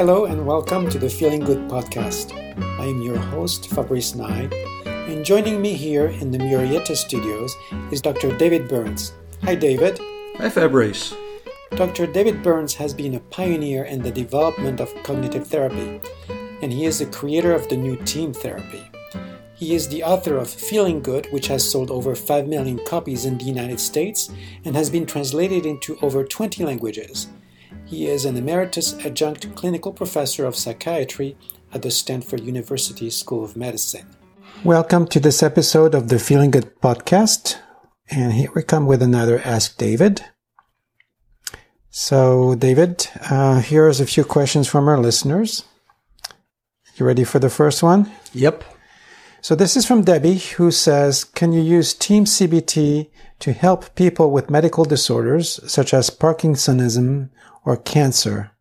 Hello and welcome to the Feeling Good podcast. I am your host, Fabrice Nye, and joining me here in the Murrieta studios is Dr. David Burns. Hi, David. Hi, Fabrice. Dr. David Burns has been a pioneer in the development of cognitive therapy, and he is the creator of the new team therapy. He is the author of Feeling Good, which has sold over 5 million copies in the United States and has been translated into over 20 languages. He is an emeritus adjunct clinical professor of psychiatry at the Stanford University School of Medicine. Welcome to this episode of the Feeling Good podcast. And here we come with another Ask David. So, David, uh, here's a few questions from our listeners. You ready for the first one? Yep. So, this is from Debbie, who says Can you use Team CBT to help people with medical disorders such as Parkinsonism or cancer?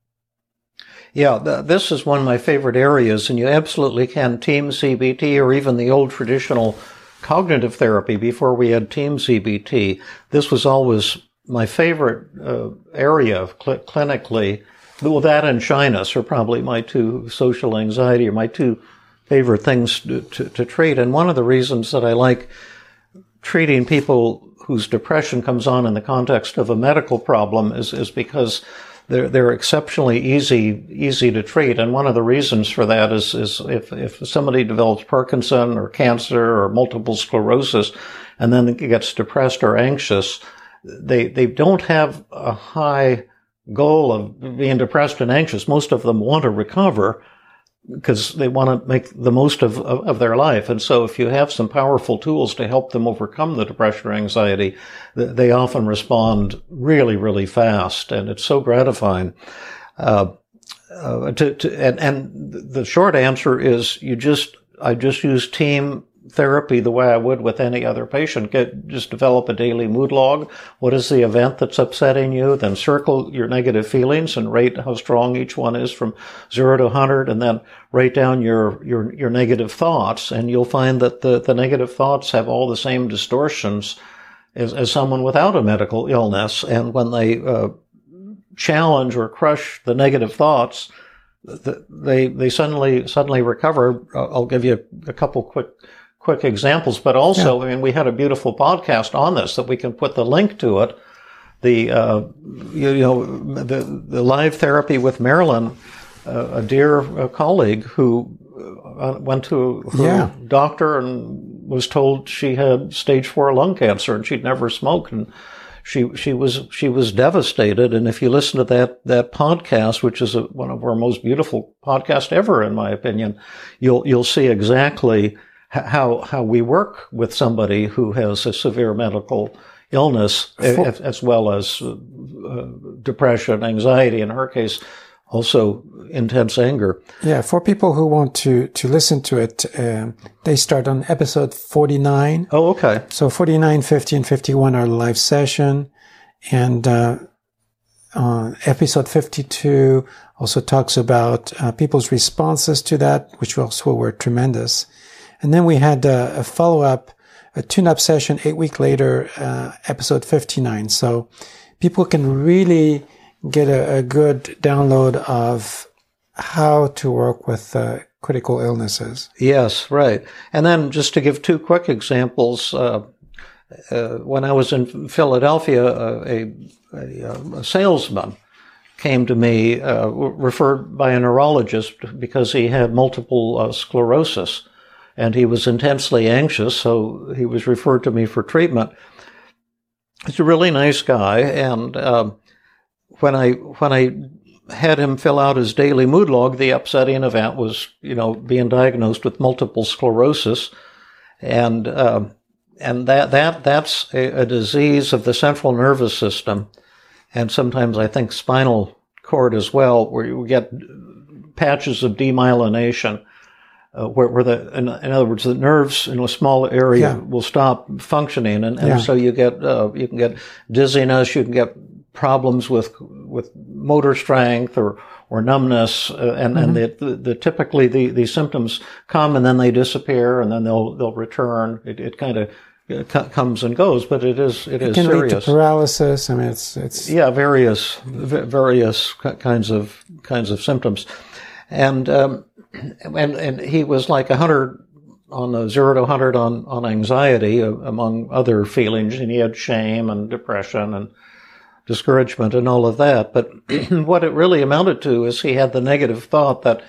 Yeah, th- this is one of my favorite areas, and you absolutely can team CBT or even the old traditional cognitive therapy before we had team CBT. This was always my favorite uh, area cl- clinically. Well, that and shyness are probably my two social anxiety or my two favorite things to, to, to treat. And one of the reasons that I like treating people whose depression comes on in the context of a medical problem is, is because they're, they're exceptionally easy, easy to treat. And one of the reasons for that is, is if, if somebody develops Parkinson or cancer or multiple sclerosis and then gets depressed or anxious, they, they don't have a high goal of being depressed and anxious. Most of them want to recover because they want to make the most of, of, of, their life. And so if you have some powerful tools to help them overcome the depression or anxiety, they often respond really, really fast. And it's so gratifying. Uh, uh, to, to, and, and the short answer is you just, I just use team therapy the way I would with any other patient. Get, just develop a daily mood log. What is the event that's upsetting you? Then circle your negative feelings and rate how strong each one is from zero to 100 and then write down your, your, your negative thoughts. And you'll find that the, the negative thoughts have all the same distortions as, as someone without a medical illness. And when they, uh, challenge or crush the negative thoughts, they they suddenly suddenly recover. I'll give you a, a couple quick quick examples, but also, yeah. I mean, we had a beautiful podcast on this that we can put the link to it. The, uh, you, you, know, the, the live therapy with Marilyn, uh, a dear uh, colleague who uh, went to her yeah. doctor and was told she had stage four lung cancer and she'd never smoked and she she was she was devastated. And if you listen to that that podcast, which is a, one of our most beautiful podcasts ever, in my opinion, you'll you'll see exactly how how we work with somebody who has a severe medical illness For, as, as, well as uh, uh, depression, anxiety. In her case, also intense anger. Yeah, for people who want to to listen to it, um, they start on episode forty nine. Oh, okay. So 49, 50, and fifty one are live session, and uh, uh, episode fifty two also talks about uh, people's responses to that, which also were tremendous. And then we had a, a follow up, a tune up session eight week later, uh, episode 59. So people can really get a, a, good download of how to work with uh, critical illnesses. Yes, right. And then just to give two quick examples, uh, uh, when I was in Philadelphia, uh, a, a, a, salesman came to me, uh, referred by a neurologist because he had multiple uh, sclerosis and he was intensely anxious, so he was referred to me for treatment. He's a really nice guy, and um, when I when I had him fill out his daily mood log, the upsetting event was, you know, being diagnosed with multiple sclerosis, and uh, and that that that's a, a, disease of the central nervous system, and sometimes I think spinal cord as well, where you get patches of demyelination uh, where, where the in, in, other words the nerves in a small area yeah. will stop functioning and, and yeah. so you get uh, you can get dizziness you can get problems with with motor strength or or numbness uh, and mm-hmm. and the, the, the, typically the, the symptoms come and then they disappear and then they'll they'll return it, it kind of comes and goes, but it is it, it is can serious. lead to paralysis. I mean, it's it's yeah, various various kinds of kinds of symptoms, and um, and and he was like a hundred on the zero to hundred on on anxiety, uh, among other feelings, and he had shame and depression and discouragement and all of that. But what it really amounted to is he had the negative thought that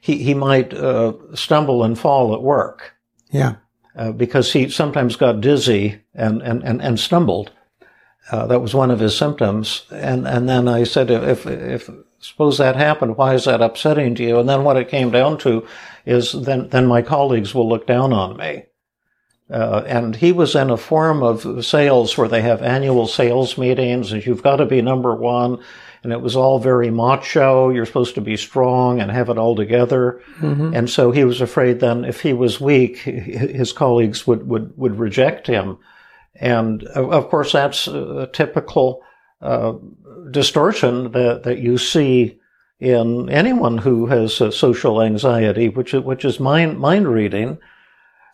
he he might uh, stumble and fall at work. Yeah uh, because he sometimes got dizzy and, and, and, and stumbled. Uh, that was one of his symptoms. And, and then I said, if, if, suppose that happened, why is that upsetting to you? And then what it came down to is then, then my colleagues will look down on me. Uh, and he was in a form of sales where they have annual sales meetings and you've got to be number one and it was all very macho. You're supposed to be strong and have it all together. Mm-hmm. And so he was afraid then if he was weak, his colleagues would, would, would reject him. And of course, that's a typical uh, distortion that, that you see in anyone who has social anxiety, which is, which is mind, mind reading.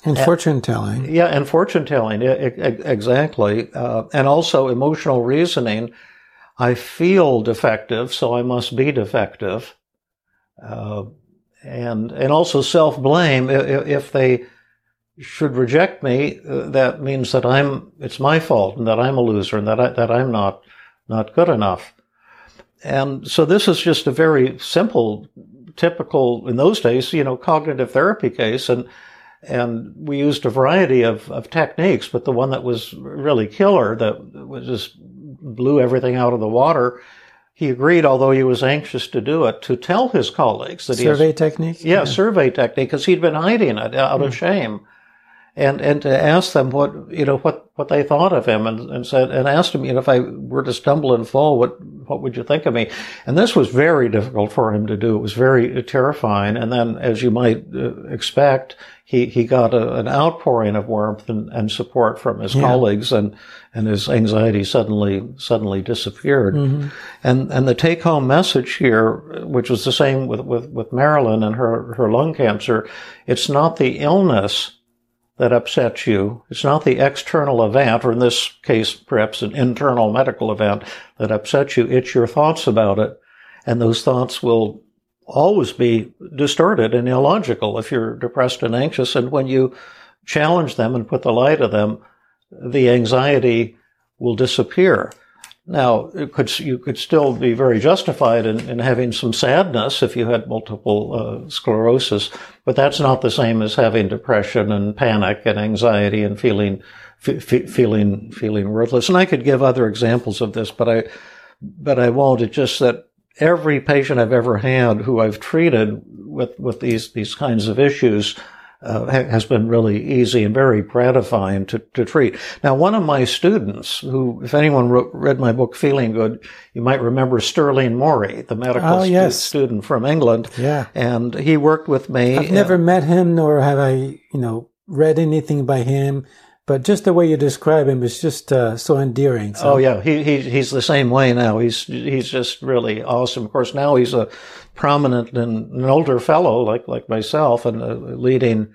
And fortune telling. Yeah, and fortune telling, exactly. Uh, and also emotional reasoning I feel defective, so I must be defective. Uh, and, and also self-blame. If, if they should reject me, uh, that means that I'm, it's my fault and that I'm a loser and that I, that I'm not, not good enough. And so this is just a very simple, typical, in those days, you know, cognitive therapy case. And, and we used a variety of, of techniques, but the one that was really killer, that was just blew everything out of the water. He agreed, although he was anxious to do it, to tell his colleagues that survey he has, technique. Yeah, yeah, survey technique, because he'd been hiding it out mm. of shame, and and to ask them what you know what what they thought of him, and, and said and asked him, you know, if I were to stumble and fall, what what would you think of me? And this was very difficult for him to do. It was very terrifying. And then, as you might uh, expect, he, he got a, an outpouring of warmth and, and support from his yeah. colleagues and, and his anxiety suddenly, suddenly disappeared. Mm-hmm. And, and the take home message here, which was the same with, with, with Marilyn and her, her lung cancer, it's not the illness that upsets you. It's not the external event, or in this case, perhaps an internal medical event that upsets you. It's your thoughts about it. And those thoughts will always be distorted and illogical if you're depressed and anxious. And when you challenge them and put the light to them, the anxiety will disappear. Now, could, you could still be very justified in, in, having some sadness if you had multiple uh, sclerosis, but that's not the same as having depression and panic and anxiety and feeling f- feeling feeling worthless. And I could give other examples of this, but I but I won't. It's just that every patient I've ever had who I've treated with, with these, these kinds of issues uh, has been really easy and very gratifying to, to treat. Now, one of my students, who, if anyone wrote, read my book Feeling Good, you might remember Stirling Moorey, the medical oh, yes. student from England. Yeah. And he worked with me. I've never met him, nor have I, you know, read anything by him but just the way you describe him is just uh, so endearing. So. Oh yeah, he, he he's the same way now. He's he's just really awesome. Of course, now he's a prominent and an older fellow like like myself, and a leading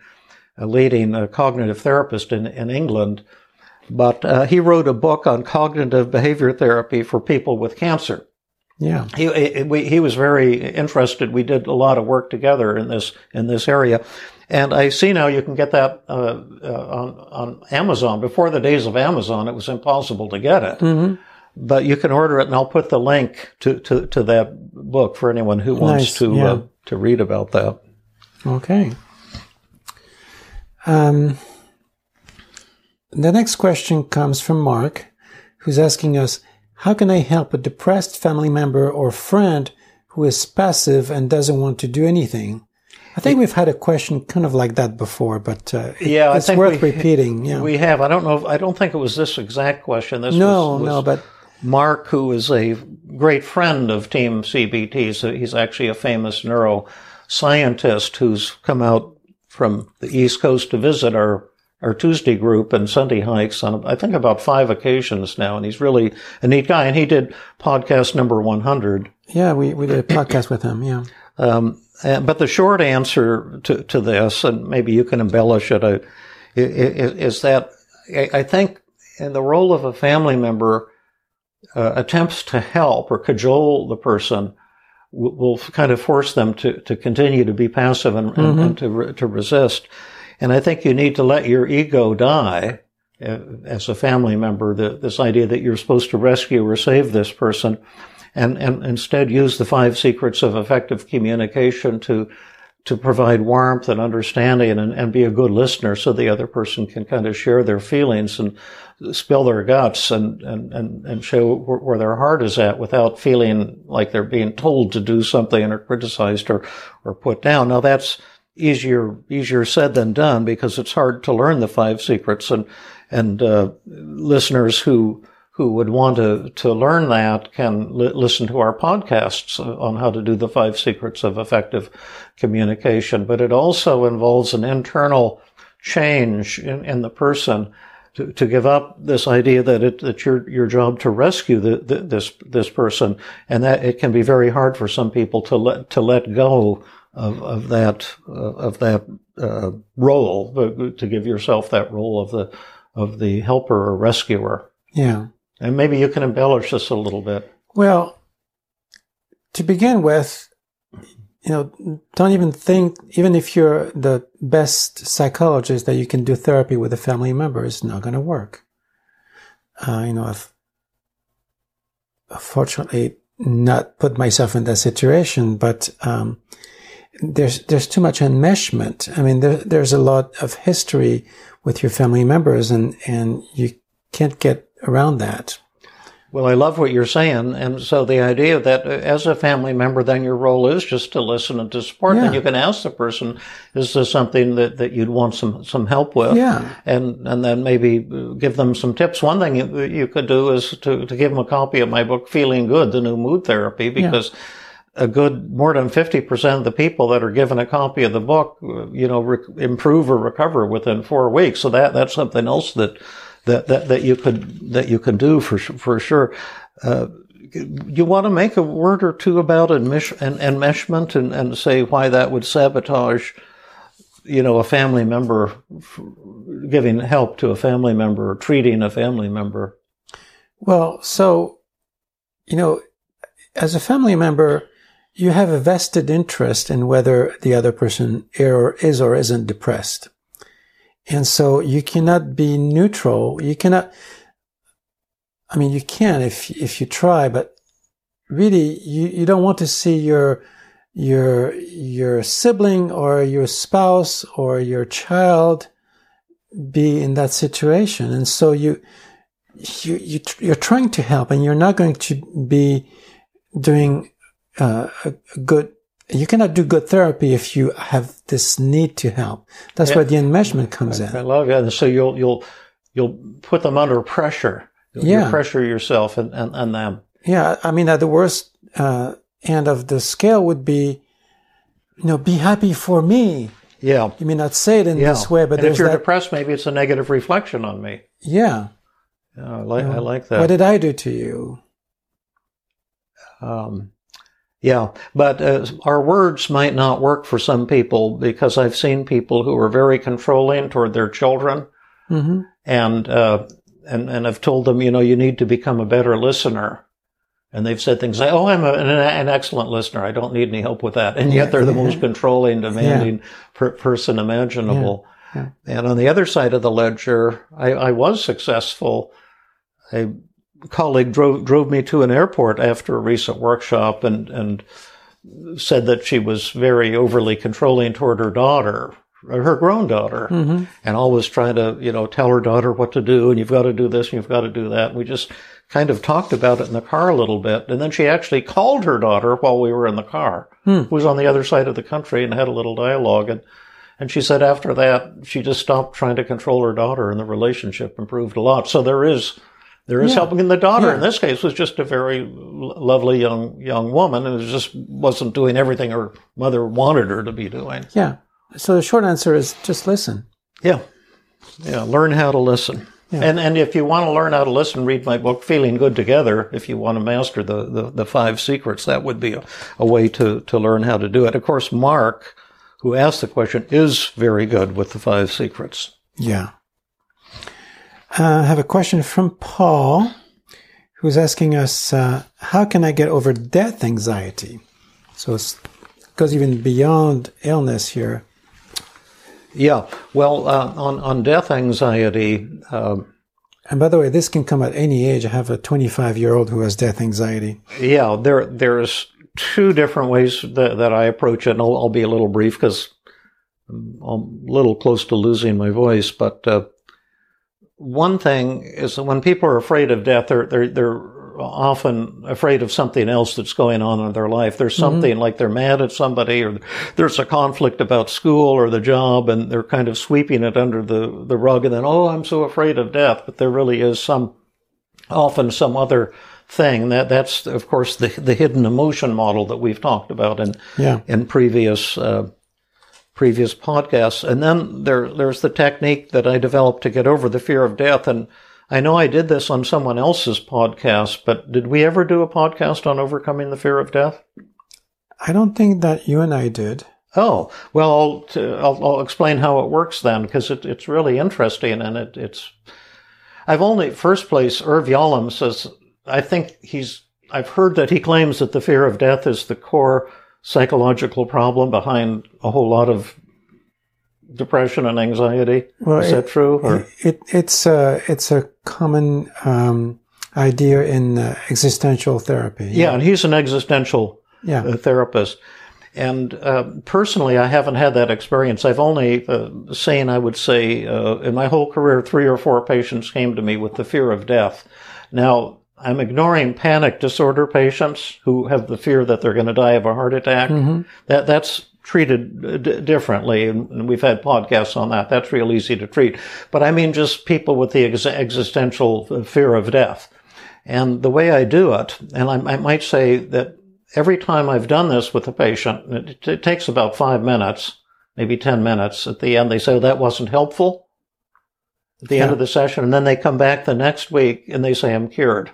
a leading uh, cognitive therapist in in England. But uh, he wrote a book on cognitive behavior therapy for people with cancer. Yeah, he he, he was very interested. We did a lot of work together in this in this area. And I see now you can get that uh, uh, on, on Amazon. Before the days of Amazon, it was impossible to get it. Mm-hmm. But you can order it, and I'll put the link to, to, to that book for anyone who wants nice. to yeah. uh, to read about that. Okay. Um, the next question comes from Mark, who's asking us, "How can I help a depressed family member or friend who is passive and doesn't want to do anything?" I think we've had a question kind of like that before, but uh, yeah, it's worth we, repeating. Yeah, we have. I don't know. If, I don't think it was this exact question. This no, was, was no, but Mark, who is a great friend of Team CBT, so he's actually a famous neuroscientist who's come out from the East Coast to visit our our Tuesday group and Sunday hikes on I think about five occasions now, and he's really a neat guy. And he did podcast number one hundred. Yeah, we we did a podcast with him. Yeah. Um, uh, but the short answer to, to this, and maybe you can embellish it, uh, is, is, that I, I think in the role of a family member, uh, attempts to help or cajole the person will, will, kind of force them to, to continue to be passive and, mm-hmm. and, and to, re, to resist. And I think you need to let your ego die uh, as a family member, the, this idea that you're supposed to rescue or save this person and, and instead use the five secrets of effective communication to to provide warmth and understanding and, and be a good listener so the other person can kind of share their feelings and spill their guts and, and, and, and show where, where their heart is at without feeling like they're being told to do something or criticized or, or put down. Now that's easier, easier said than done because it's hard to learn the five secrets and, and, uh, listeners who, who would want to, to learn that can li- listen to our podcasts on how to do the five secrets of effective communication. But it also involves an internal change in, in the person to, to give up this idea that it, that your, your job to rescue the, the, this, this person. And that it can be very hard for some people to let, to let go of, of that, uh, of that, uh, role, to give yourself that role of the, of the helper or rescuer. Yeah. And maybe you can embellish this a little bit. Well, to begin with, you know, don't even think, even if you're the best psychologist that you can do therapy with a family member, it's not going to work. Uh, you know, I've fortunately not put myself in that situation, but um, there's there's too much enmeshment. I mean, there, there's a lot of history with your family members, and and you can't get around that. Well, I love what you're saying. And so the idea that uh, as a family member, then your role is just to listen and to support. Yeah. And you can ask the person, is this something that, that you'd want some, some help with? Yeah. And, and then maybe give them some tips. One thing you, you could do is to, to give them a copy of my book, Feeling Good, the new mood therapy, because yeah a good more than 50% of the people that are given a copy of the book, uh, you know, re- improve or recover within four weeks. So that, that's something else that that, that, that you could, that you can do for, for sure. Uh, you want to make a word or two about enmesh, en, enmeshment and, and say why that would sabotage, you know, a family member, giving help to a family member or treating a family member? Well, so, you know, as a family member, you have a vested interest in whether the other person is or isn't depressed. And so you cannot be neutral. You cannot, I mean, you can if, if you try, but really you, you don't want to see your, your, your sibling or your spouse or your child be in that situation. And so you, you, you, you're trying to help and you're not going to be doing uh, a good you cannot do good therapy if you have this need to help. That's yeah. where the enmeshment comes I, in. I love it. And so you'll you'll you'll put them under pressure. You'll, yeah. pressure yourself and, and, and them. Yeah. I mean, at the worst uh, end of the scale would be, you know, be happy for me. Yeah. You may not say it in yeah. this way, but if you're that... depressed, maybe it's a negative reflection on me. Yeah. yeah I like I like that. What did I do to you? Um, yeah, but uh, our words might not work for some people because I've seen people who are very controlling toward their children, mm-hmm. and uh, and and I've told them, you know, you need to become a better listener. And they've said things like, "Oh, I'm a, an, an, excellent listener. I don't need any help with that." And yet, they're the most controlling, demanding yeah. per- person imaginable. Yeah. Yeah. And on the other side of the ledger, I, I was successful. I colleague drove drove me to an airport after a recent workshop and and said that she was very overly controlling toward her daughter, her grown daughter, mm-hmm. and always trying to you know tell her daughter what to do and you've got to do this and you've got to do that. And we just kind of talked about it in the car a little bit, and then she actually called her daughter while we were in the car, hmm. who was on the other side of the country, and had a little dialogue and. And she said after that, she just stopped trying to control her daughter and the relationship improved a lot. So there is there is yeah. helping. And the daughter yeah. in this case was just a very lovely young young woman and just wasn't doing everything her mother wanted her to be doing. Yeah. So the short answer is just listen. Yeah. Yeah. Learn how to listen. Yeah. And and if you want to learn how to listen, read my book, Feeling Good Together. If you want to master the, the, the five secrets, that would be a, a way to, to learn how to do it. Of course, Mark, who asked the question, is very good with the five secrets. Yeah. Uh, I have a question from Paul, who's asking us, uh, "How can I get over death anxiety?" So it goes even beyond illness here. Yeah. Well, uh, on on death anxiety. Um, and by the way, this can come at any age. I have a 25 year old who has death anxiety. Yeah, there there's two different ways that, that I approach it, and I'll, I'll be a little brief because I'm a little close to losing my voice. But uh, one thing is that when people are afraid of death, they're they're they're often afraid of something else that's going on in their life. There's mm-hmm. something mm-hmm. like they're mad at somebody or there's a conflict about school or the job and they're kind of sweeping it under the, the rug and then, oh, I'm so afraid of death. But there really is some, often some other thing that that's, of course, the, the hidden emotion model that we've talked about in, yeah. in previous, uh, previous podcasts. And then there, there's the technique that I developed to get over the fear of death. And I know I did this on someone else's podcast, but did we ever do a podcast on overcoming the fear of death? I don't think that you and I did. Oh, well, I'll, I'll, I'll explain how it works then, because it, it's really interesting and it, it's, I've only, first place, Irv Yalom says, I think he's, I've heard that he claims that the fear of death is the core psychological problem behind a whole lot of depression and anxiety. Well, Is it, that true? Or? It, it's a it's a common um, idea in uh, existential therapy. Yeah, and he's an existential yeah. uh, therapist. And uh, personally, I haven't had that experience. I've only uh, seen, I would say, uh, in my whole career, three or four patients came to me with the fear of death. Now, I'm ignoring panic disorder patients who have the fear that they're going to die of a heart attack. Mm-hmm. That that's treated d- differently, and we've had podcasts on that. That's real easy to treat. But I mean, just people with the ex- existential fear of death. And the way I do it, and I, I, might say that every time I've done this with a patient, it, it takes about five minutes, maybe 10 minutes. At the end, they say, oh, that wasn't helpful at the yeah. end of the session. And then they come back the next week and they say, I'm cured.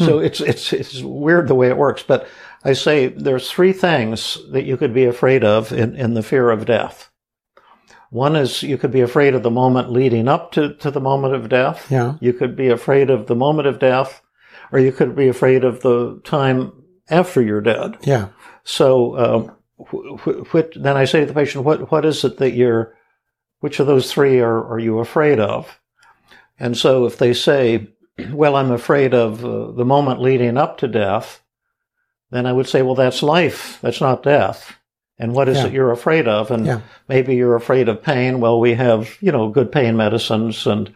So hmm. it's, it's, it's weird the way it works, but I say there's three things that you could be afraid of in, in the fear of death. One is you could be afraid of the moment leading up to, to the moment of death. Yeah. You could be afraid of the moment of death, or you could be afraid of the time after you're dead. Yeah. So, um, wh- wh- then I say to the patient, what, what is it that you're, which of those three are, are you afraid of? And so if they say, well, I'm afraid of uh, the moment leading up to death, then I would say, well, that's life. That's not death. And what is yeah. it you're afraid of? And yeah. maybe you're afraid of pain. Well, we have, you know, good pain medicines and,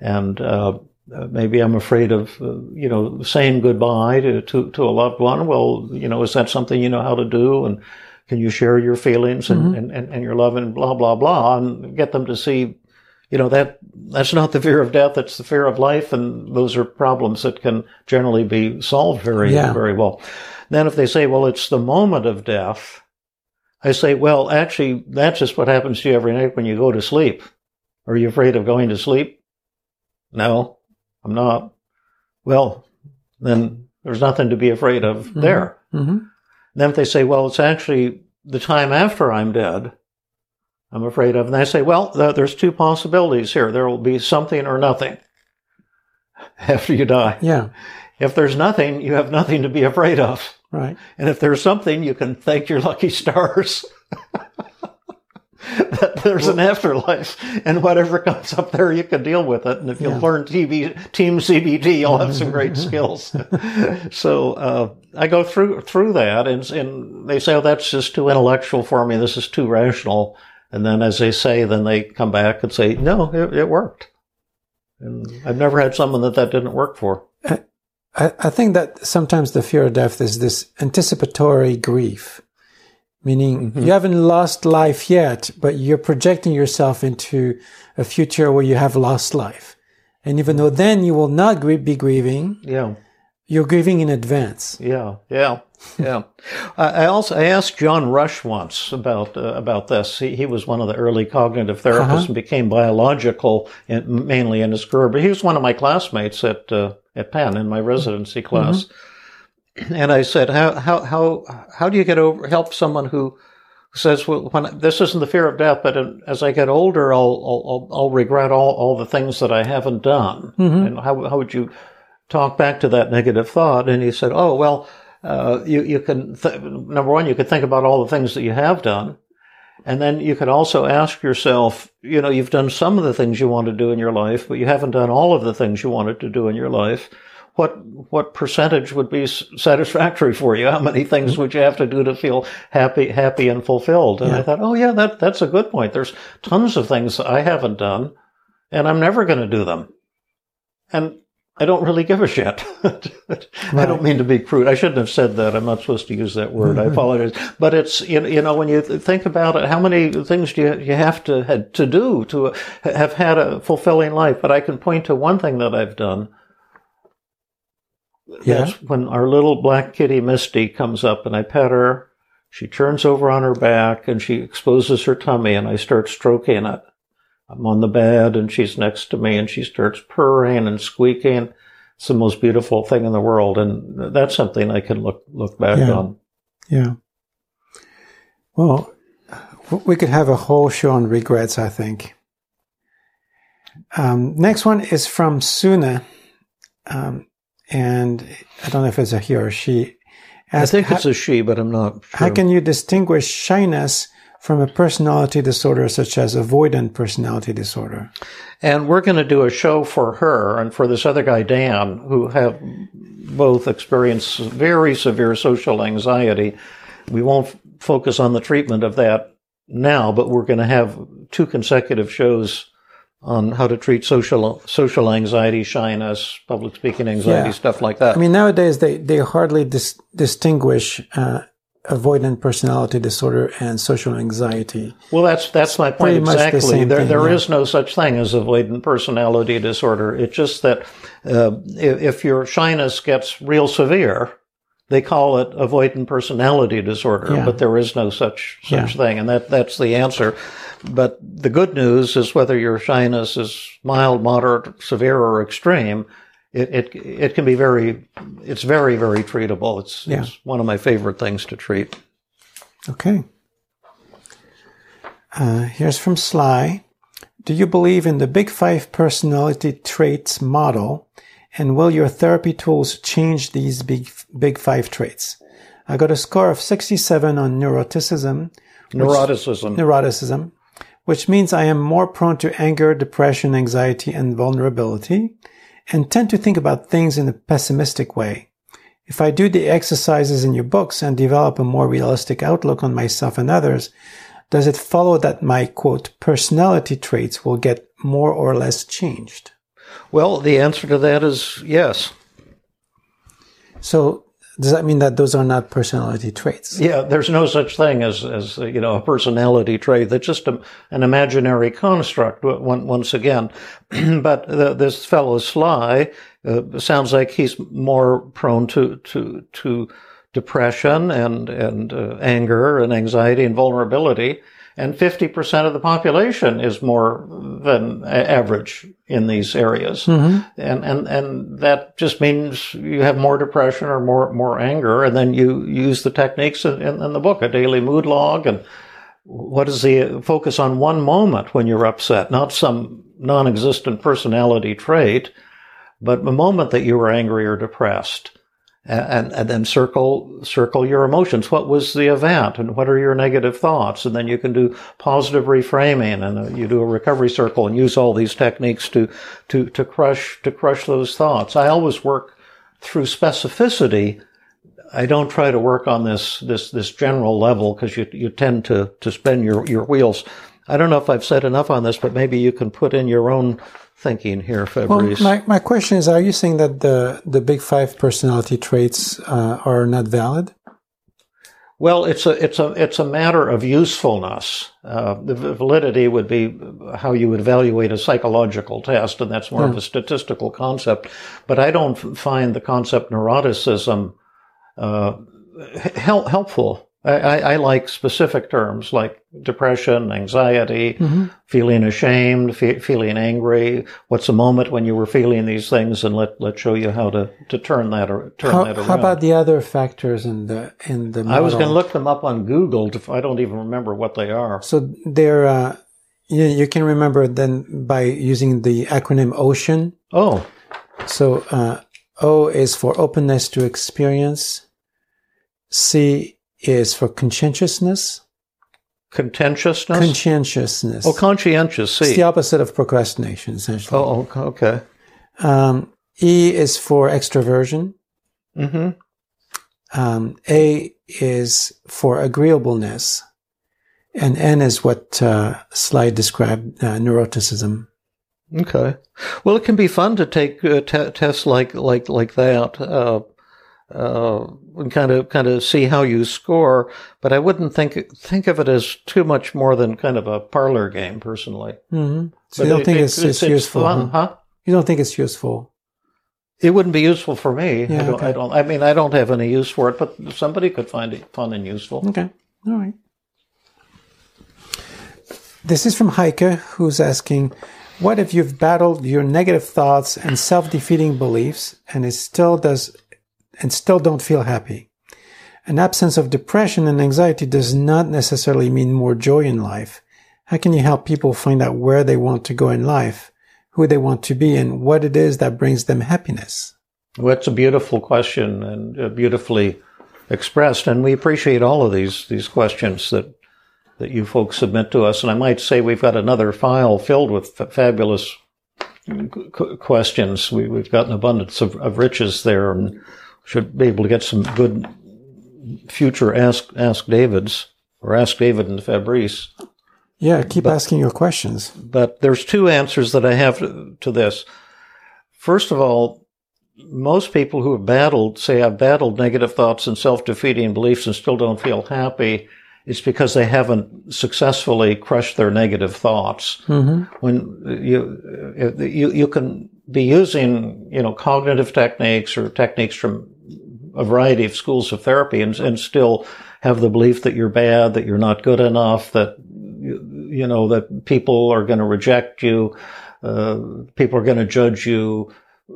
and, uh, maybe I'm afraid of, uh, you know, saying goodbye to, to, to, a loved one. Well, you know, is that something you know how to do? And can you share your feelings and, mm-hmm. and, and, your love and blah, blah, blah and get them to see, you know, that, that's not the fear of death. It's the fear of life. And those are problems that can generally be solved very, yeah. very well. Then if they say, well, it's the moment of death, I say, well, actually, that's just what happens to you every night when you go to sleep. Are you afraid of going to sleep? No, I'm not. Well, then there's nothing to be afraid of mm-hmm. there. Mm-hmm. Then if they say, well, it's actually the time after I'm dead, I'm afraid of. And I say, well, there's two possibilities here. There will be something or nothing after you die. Yeah. If there's nothing, you have nothing to be afraid of. Right. And if there's something, you can thank your lucky stars that there's an afterlife and whatever comes up there, you can deal with it. And if you yeah. learn TV, team CBT, you'll have some great skills. so, uh, I go through, through that and, and they say, oh, that's just too intellectual for me. This is too rational. And then as they say, then they come back and say, no, it, it worked. And I've never had someone that that didn't work for. I, I think that sometimes the fear of death is this anticipatory grief, meaning mm-hmm. you haven't lost life yet, but you're projecting yourself into a future where you have lost life. And even though then you will not be grieving, yeah, you're giving in advance. Yeah, yeah, yeah. I also I asked John Rush once about uh, about this. He, he was one of the early cognitive therapists uh-huh. and became biological in, mainly in his career. But he was one of my classmates at uh, at Penn in my residency class. Mm-hmm. And I said, how, how, how, how do you get over, help someone who, says, well, when this isn't the fear of death, but as I get older, I'll, I'll, I'll regret all, all the things that I haven't done. Mm-hmm. And how, how would you talk back to that negative thought? And he said, oh, well, uh, you, you can, th- number one, you could think about all the things that you have done. And then you could also ask yourself, you know, you've done some of the things you want to do in your life, but you haven't done all of the things you wanted to do in your life what what percentage would be satisfactory for you? How many things would you have to do to feel happy, happy and fulfilled? And yeah. I thought, oh yeah, that that's a good point. There's tons of things I haven't done, and I'm never going to do them, and I don't really give a shit. I don't mean to be crude. I shouldn't have said that. I'm not supposed to use that word. I mm-hmm. apologize. But it's you know when you think about it, how many things do you you have to had to do to have had a fulfilling life? But I can point to one thing that I've done yeah. That's when our little black kitty Misty comes up and I pet her. She turns over on her back and she exposes her tummy and I start stroking it. I'm on the bed and she's next to me and she starts purring and squeaking. It's the most beautiful thing in the world. And that's something I can look, look back yeah. on. Yeah. Well, we could have a whole show on regrets, I think. Um, next one is from Sune. Um, and I don't know if it's a he or she. Asked, I think it's a she, but I'm not sure. How can you distinguish shyness from a personality disorder such as avoidant personality disorder? And we're going to do a show for her and for this other guy, Dan, who have both experienced very severe social anxiety. We won't focus on the treatment of that now, but we're going to have two consecutive shows on how to treat social social anxiety, shyness, public speaking anxiety, yeah. stuff like that. I mean, nowadays they they hardly dis- distinguish uh, avoidant personality disorder and social anxiety. Well, that's that's my point exactly. The there thing, there yeah. is no such thing as avoidant personality disorder. It's just that uh, if, if your shyness gets real severe, they call it avoidant personality disorder, yeah. but there is no such such yeah. thing, and that that's the answer. But the good news is whether your shyness is mild, moderate, severe, or extreme, it, it, it can be very, it's very, very treatable. It's, yeah. it's one of my favorite things to treat. Okay. Uh, here's from Sly. Do you believe in the Big Five personality traits model? And will your therapy tools change these big, big five traits? I got a score of 67 on neuroticism. Neuroticism. Neuroticism, which means I am more prone to anger, depression, anxiety, and vulnerability, and tend to think about things in a pessimistic way. If I do the exercises in your books and develop a more realistic outlook on myself and others, does it follow that my quote personality traits will get more or less changed? Well, the answer to that is yes. So does that mean that those are not personality traits? Yeah, there's no such thing as, as you know, a personality trait. That's just a, an imaginary construct, once again. but the, this fellow Sly uh, sounds like he's more prone to, to, to depression and, and uh, anger and anxiety and vulnerability and 50% of the population is more than average in these areas. Mm-hmm. And, and, and that just means you have more depression or more, more anger. And then you use the techniques in, in the book, a daily mood log and what is the focus on one moment when you're upset, not some non-existent personality trait, but a moment that you were angry or depressed and, and then circle circle your emotions. What was the event, and what are your negative thoughts? And then you can do positive reframing, and uh, you do a recovery circle, and use all these techniques to to to crush to crush those thoughts. I always work through specificity. I don't try to work on this this this general level because you you tend to to spin your your wheels. I don't know if I've said enough on this, but maybe you can put in your own thinking here, Fabrice. Well, my, my question is, are you saying that the, the big five personality traits uh, are not valid? Well, it's a it's a it's a matter of usefulness. Uh, the validity would be how you would evaluate a psychological test, and that's more of a statistical concept. But I don't find the concept neuroticism uh, helpful I, I, like specific terms like depression, anxiety, mm-hmm. feeling ashamed, fe- feeling angry. What's a moment when you were feeling these things, and let let's show you how to, to turn that or turn how, that around. How about the other factors in the in the? Model? I was going to look them up on Google. To, I don't even remember what they are. So they're uh, you, you can remember then by using the acronym OCEAN. Oh, so uh, O is for openness to experience. C is for conscientiousness. Contentiousness? Conscientiousness. Oh, conscientious. C. It's the opposite of procrastination, essentially. Oh, okay. Um, e is for extroversion. Mm-hmm. Um, A is for agreeableness. And N is what uh, Slide described, uh, neuroticism. Okay. Well, it can be fun to take uh, t- tests like like like that. Uh, and kind of kind of see how you score. But I wouldn't think think of it as too much more than kind of a parlor game, personally. Mm-hmm. So you don't it, think it's, it's, it's useful? Fun, huh? You don't think it's useful? It wouldn't be useful for me. Yeah, I, don't, okay. I don't. I mean, I don't have any use for it, but somebody could find it fun and useful. Okay. All right. This is from Heike, who's asking, "What if you've battled your negative thoughts and self-defeating beliefs, and it still does and still don't feel happy. An absence of depression and anxiety does not necessarily mean more joy in life. How can you help people find out where they want to go in life, who they want to be, and what it is that brings them happiness? Well, it's a beautiful question and uh, beautifully expressed, and we appreciate all of these these questions that that you folks submit to us. And I might say we've got another file filled with fabulous questions. We, have got an abundance of, of riches there, and should be able to get some good future Ask Ask Davids or Ask David and Fabrice. Yeah, keep but, asking your questions. But there's two answers that I have to, to this. First of all, most people who have battled, say, I've battled negative thoughts and self-defeating beliefs and still don't feel happy, it's because they haven't successfully crushed their negative thoughts. Mm-hmm. When you, you, you can be using, you know, cognitive techniques or techniques from a variety of schools of therapy and, and still have the belief that you're bad, that you're not good enough, that, you know, that people are going to reject you, uh, people are going to judge you,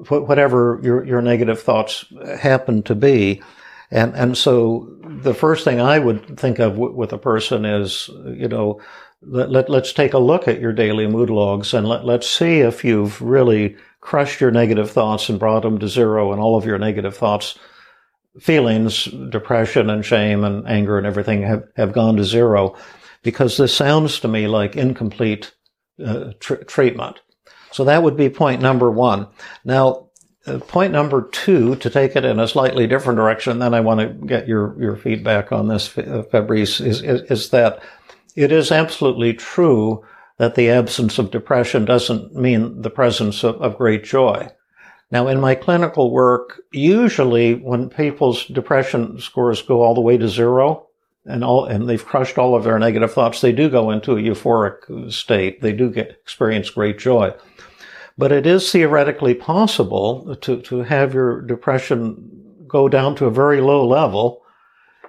whatever your, your negative thoughts happen to be. And, and so the first thing I would think of w- with a person is, you know, let, let, let's take a look at your daily mood logs and let, let's see if you've really crushed your negative thoughts and brought them to zero and all of your negative thoughts feelings, depression and shame and anger and everything have, have gone to zero because this sounds to me like incomplete uh, tr- treatment. So that would be point number one. Now, uh, point number two, to take it in a slightly different direction, then I want to get your, your feedback on this, uh, Fabrice, is, is, is that it is absolutely true that the absence of depression doesn't mean the presence of, of great joy. Now, in my clinical work, usually when people's depression scores go all the way to zero and all, and they've crushed all of their negative thoughts, they do go into a euphoric state. They do get, experience great joy. But it is theoretically possible to, to have your depression go down to a very low level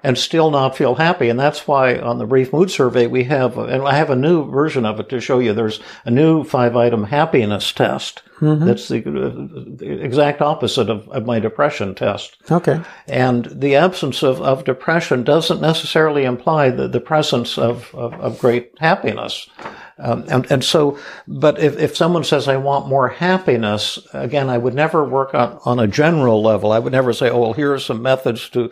and still not feel happy. And that's why on the brief mood survey we have, and I have a new version of it to show you. There's a new five item happiness test. Mm-hmm. That's the, the, exact opposite of, of, my depression test. Okay. And the absence of, of depression doesn't necessarily imply the, the presence of, of, of great happiness. Um, and, and so, but if, if someone says, I want more happiness, again, I would never work on, on a general level. I would never say, oh, well, here are some methods to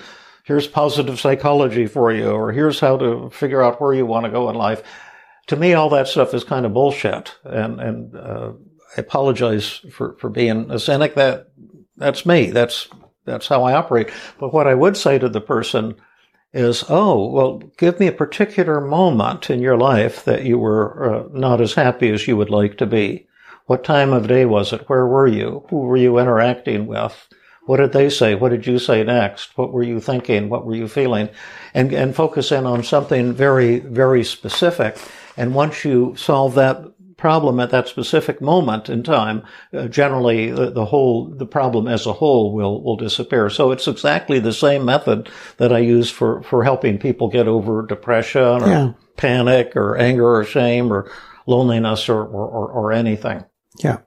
here's positive psychology for you, or here's how to figure out where you want to go in life. To me, all that stuff is kind of bullshit. And, and, uh, I apologize for, for being a cynic. That, that's me. That's, that's how I operate. But what I would say to the person is, oh, well, give me a particular moment in your life that you were uh, not as happy as you would like to be. What time of day was it? Where were you? Who were you interacting with? What did they say? What did you say next? What were you thinking? What were you feeling? And, and focus in on something very, very specific. And once you solve that problem at that specific moment in time, uh, generally the, the, whole, the problem as a whole will, will disappear. So it's exactly the same method that I use for, for helping people get over depression or yeah. panic or anger or shame or loneliness or, or, or, anything. Yeah.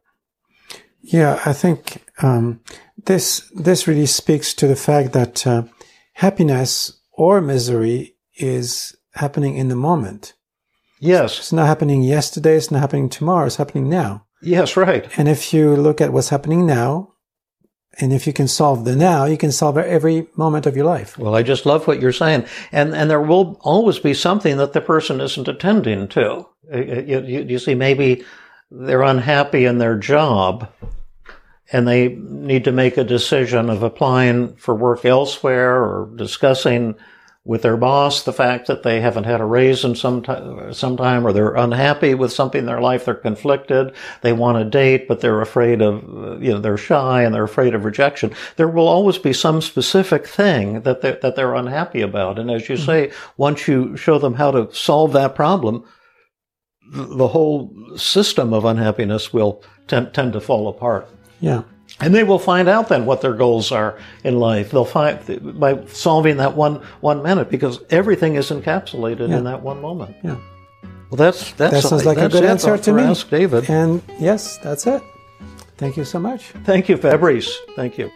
Yeah. I think, um, this, this really speaks to the fact that, uh, happiness or misery is happening in the moment. Yes. It's not happening yesterday. It's not happening tomorrow. It's happening now. Yes, right. And if you look at what's happening now, and if you can solve the now, you can solve every moment of your life. Well, I just love what you're saying. And, and there will always be something that the person isn't attending to. Uh, uh, you, you, you see, maybe they're unhappy in their job and they need to make a decision of applying for work elsewhere or discussing with their boss the fact that they haven't had a raise in some time, some time or they're unhappy with something in their life. They're conflicted. They want a date, but they're afraid of, you know, they're shy and they're afraid of rejection. There will always be some specific thing that they're, that they're unhappy about. And as you mm-hmm. say, once you show them how to solve that problem, the whole system of unhappiness will tend, tend to fall apart. Yeah. And they will find out then what their goals are in life. They'll find by solving that one one minute because everything is encapsulated yeah. in that one moment. Yeah. Well, that's that's that sounds like a good answer to me. Ask David. And yes, that's it. Thank you so much. Thank you, Fabrice. Thank you.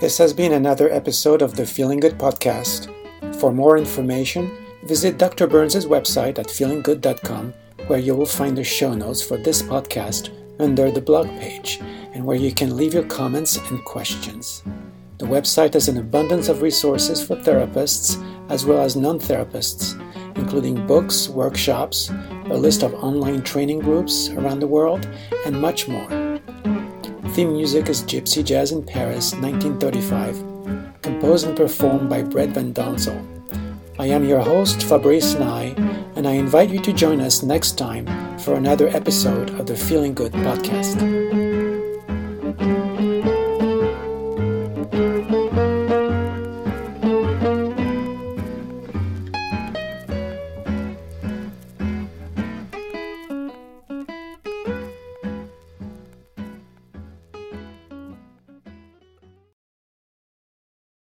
This has been another episode of the Feeling Good podcast. For more information, visit Dr. Burns' website at feelinggood.com, where you will find the show notes for this podcast under the blog page and where you can leave your comments and questions. The website has an abundance of resources for therapists as well as non therapists, including books, workshops, a list of online training groups around the world, and much more. Theme music is Gypsy Jazz in Paris, 1935, composed and performed by Brett Van Donsel. I am your host, Fabrice Nye, and I invite you to join us next time for another episode of the Feeling Good podcast.